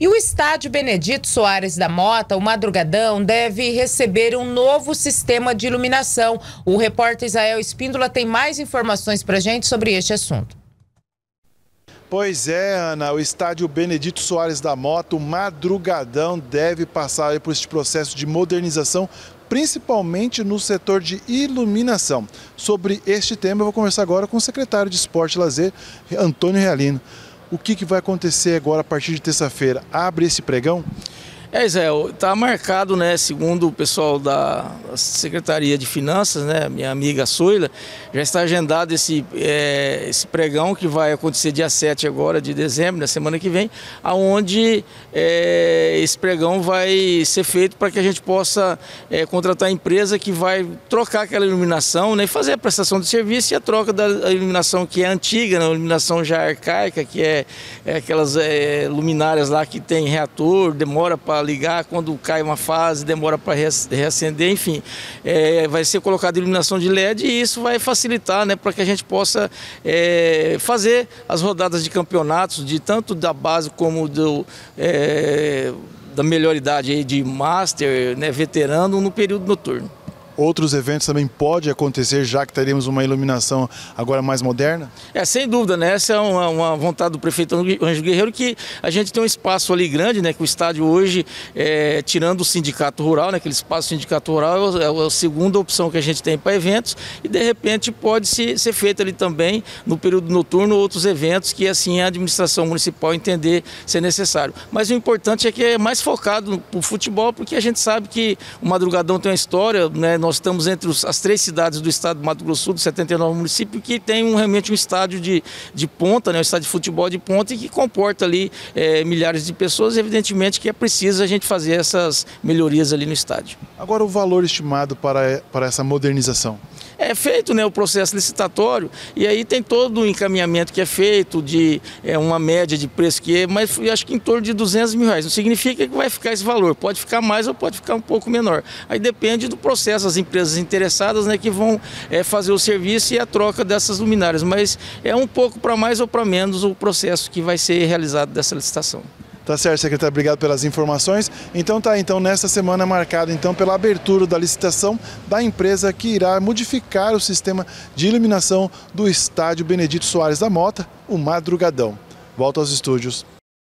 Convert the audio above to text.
E o estádio Benedito Soares da Mota, o Madrugadão, deve receber um novo sistema de iluminação. O repórter Israel Espíndola tem mais informações para gente sobre este assunto. Pois é, Ana, o estádio Benedito Soares da Mota, o Madrugadão, deve passar por este processo de modernização principalmente no setor de iluminação. Sobre este tema, eu vou conversar agora com o secretário de Esporte e Lazer, Antônio Realino. O que, que vai acontecer agora a partir de terça-feira? Abre esse pregão? É, Zé, está marcado, né, segundo o pessoal da Secretaria de Finanças, né, minha amiga Soila, já está agendado esse, é, esse pregão que vai acontecer dia 7 agora de dezembro, na semana que vem, aonde é, esse pregão vai ser feito para que a gente possa é, contratar a empresa que vai trocar aquela iluminação, né, fazer a prestação de serviço e a troca da iluminação que é antiga, né, a iluminação já arcaica, que é, é aquelas é, luminárias lá que tem reator, demora para ligar, quando cai uma fase, demora para reacender, enfim. É, vai ser colocada iluminação de LED e isso vai facilitar né, para que a gente possa é, fazer as rodadas de campeonatos, de tanto da base como do. É, da melhor idade de master, né, veterano no período noturno outros eventos também pode acontecer, já que teremos uma iluminação agora mais moderna? É, sem dúvida, né? Essa é uma, uma vontade do prefeito Anjo Guerreiro, que a gente tem um espaço ali grande, né? Que o estádio hoje, é, tirando o sindicato rural, né? Aquele espaço sindicato rural é, é a segunda opção que a gente tem para eventos e de repente pode se, ser feito ali também no período noturno outros eventos que assim a administração municipal entender ser necessário. Mas o importante é que é mais focado no futebol, porque a gente sabe que o Madrugadão tem uma história, né? Nós estamos entre os, as três cidades do estado do Mato Grosso do Sul, 79 municípios, que tem um, realmente um estádio de, de ponta, né, um estádio de futebol de ponta e que comporta ali é, milhares de pessoas. Evidentemente que é preciso a gente fazer essas melhorias ali no estádio. Agora, o valor estimado para, para essa modernização? É feito né, o processo licitatório e aí tem todo o encaminhamento que é feito de é, uma média de preço que é, mas acho que em torno de 200 mil reais. Não significa que vai ficar esse valor, pode ficar mais ou pode ficar um pouco menor. Aí depende do processo, as empresas interessadas né, que vão é, fazer o serviço e a troca dessas luminárias, mas é um pouco para mais ou para menos o processo que vai ser realizado dessa licitação. Tá certo, secretário, obrigado pelas informações. Então tá, então nesta semana marcado então pela abertura da licitação da empresa que irá modificar o sistema de iluminação do estádio Benedito Soares da Mota, o Madrugadão. Volto aos estúdios.